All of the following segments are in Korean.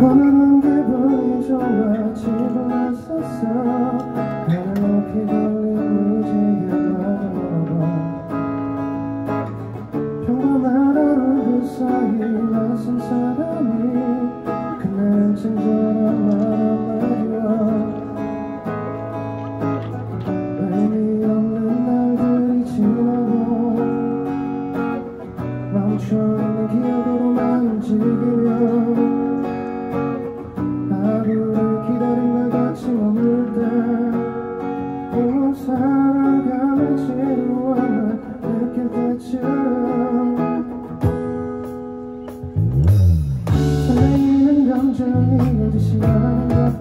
허나만 기분이 좋아 집에 왔었어. 나는 높이 걸린 무지개 바라봐 평범한 하루 그 사이 가슴 사이 멈춘 기억으로만 즐기며 하루를 기다림과 같이 머물다 온 살아가는 지루함을 느낄 때처럼 설레이는 감정이 어디서 나는 것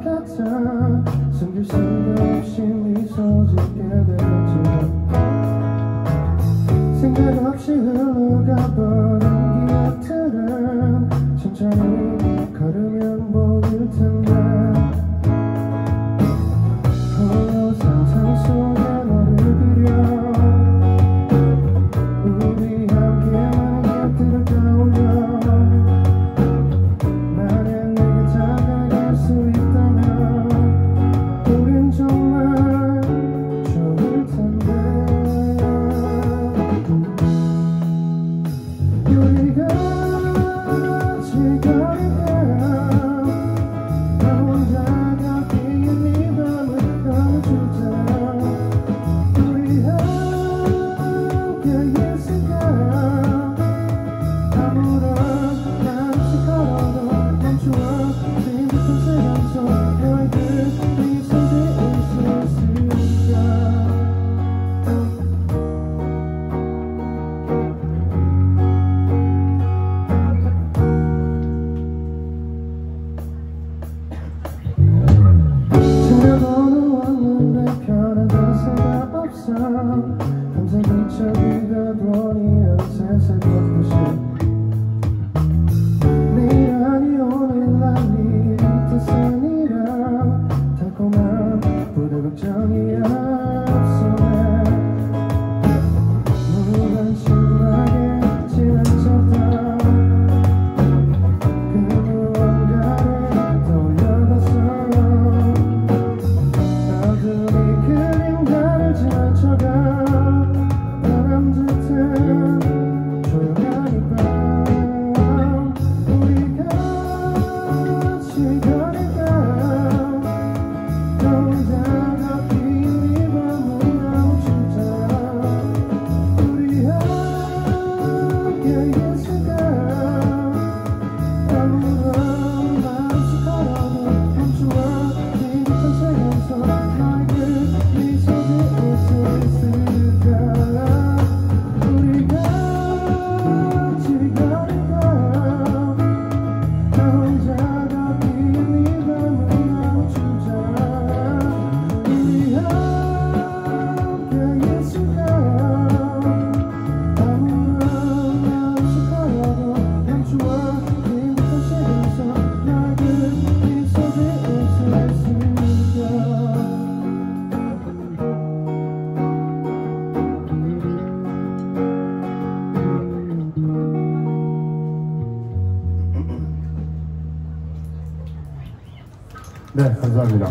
없이 흘러가버린 기억들은 천천히 Lord. 밤새 미쳐 비가 도는 세상 벚꽃이 Sugar. ve Hazar Bilal.